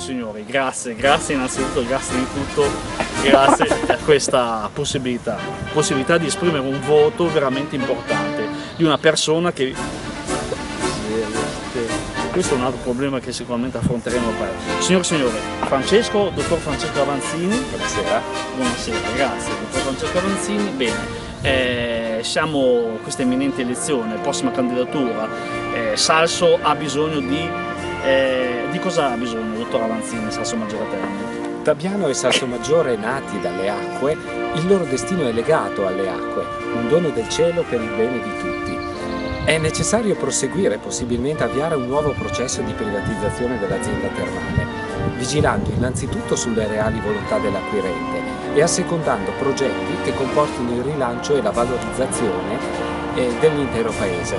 signori, grazie, grazie innanzitutto, grazie di tutto, grazie per questa possibilità, possibilità di esprimere un voto veramente importante di una persona che questo è un altro problema che sicuramente affronteremo. Signor Signore, Francesco, dottor Francesco Avanzini. Buonasera. Buonasera, grazie, dottor Francesco Avanzini. Bene, eh, siamo questa imminente elezione, prossima candidatura. Eh, Salso ha bisogno di... Eh, di cosa ha bisogno, dottor Avanzini, Salso Maggiore Termine? Tabiano e Salsomaggiore nati dalle acque, il loro destino è legato alle acque, un dono del cielo per il bene di tutti. È necessario proseguire, possibilmente avviare un nuovo processo di privatizzazione dell'azienda termale, vigilando innanzitutto sulle reali volontà dell'acquirente e assecondando progetti che comportino il rilancio e la valorizzazione eh, dell'intero paese.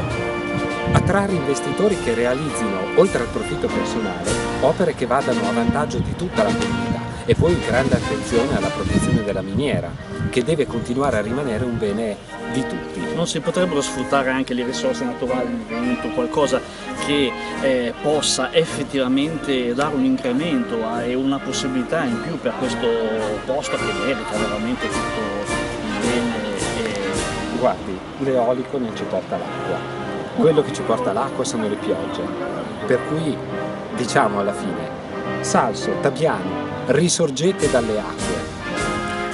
Attrarre investitori che realizzino, oltre al profitto personale, opere che vadano a vantaggio di tutta la comunità e poi grande attenzione alla protezione della miniera, che deve continuare a rimanere un bene di tutti. Non si potrebbero sfruttare anche le risorse naturali, il vento, qualcosa che eh, possa effettivamente dare un incremento e una possibilità in più per questo posto che merita veramente tutto il bene. Guardi, l'eolico non ci porta l'acqua, quello che ci porta l'acqua sono le piogge, per cui diciamo alla fine, Salso, Tabiano, risorgete dalle acque.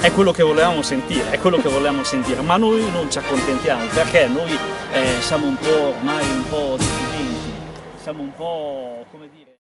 È quello che volevamo sentire, è quello che volevamo sentire, ma noi non ci accontentiamo perché noi eh, siamo un po' ormai un po' diffidenti, siamo un po' come dire.